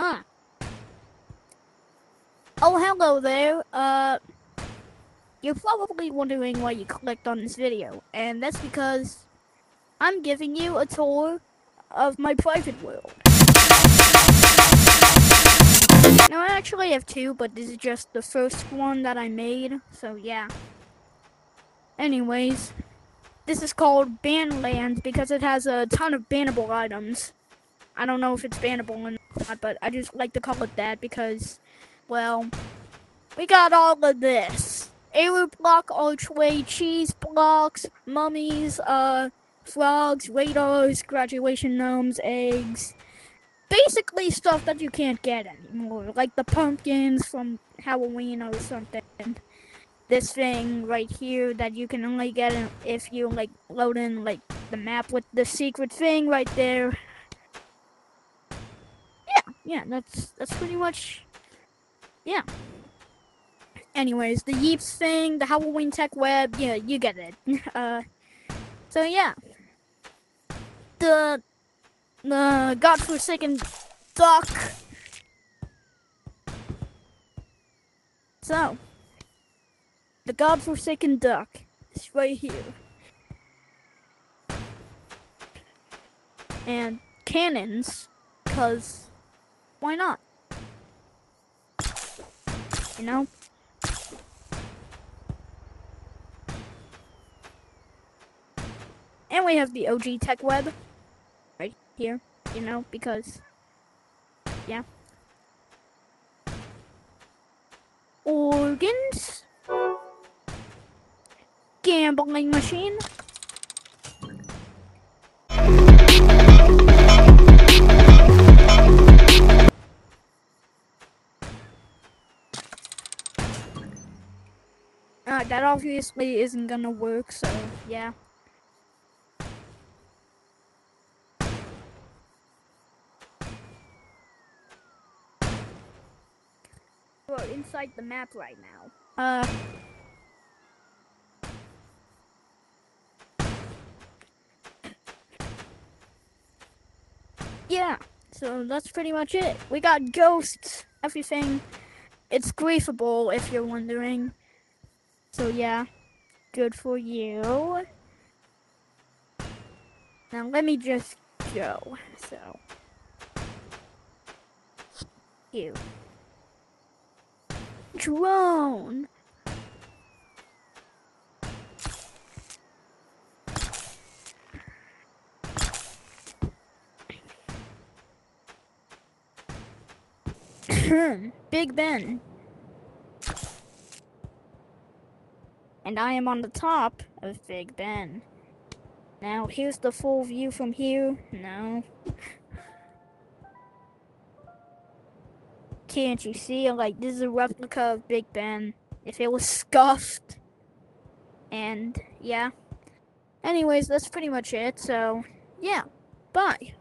Uh. Oh, hello there. Uh, you're probably wondering why you clicked on this video, and that's because I'm giving you a tour of my private world. Now, I actually have two, but this is just the first one that I made, so yeah. Anyways, this is called Banland because it has a ton of bannable items. I don't know if it's bannable or not, but I just like to call it that because, well, we got all of this. Air block, archway, cheese blocks, mummies, uh, frogs, radars, graduation gnomes, eggs. Basically stuff that you can't get anymore, like the pumpkins from Halloween or something. This thing right here that you can only get if you like load in like the map with the secret thing right there. Yeah, that's that's pretty much yeah. Anyways, the Yeeps thing, the Halloween tech web, yeah, you get it. Uh, so yeah, the the godforsaken duck. So, the godforsaken duck is right here, and cannons, cause why not? You know. And we have the OG Tech Web right here, you know, because, yeah. Organs. Gambling machine. That obviously isn't gonna work, so yeah. We're inside the map right now. Uh. Yeah, so that's pretty much it. We got ghosts, everything. It's griefable, if you're wondering. So yeah, good for you. Now let me just go, so. You drone. Hmm, Big Ben. And I am on the top of Big Ben. Now, here's the full view from here. No. Can't you see? Like, this is a replica of Big Ben. If it was scuffed. And, yeah. Anyways, that's pretty much it. So, yeah. Bye.